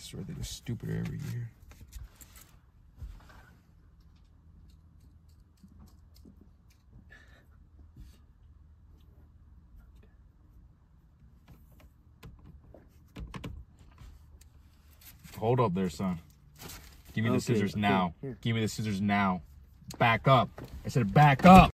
swear they get stupider every year. Hold up there, son. Give me the scissors now. here. Give me the scissors now. Back up. I said back up.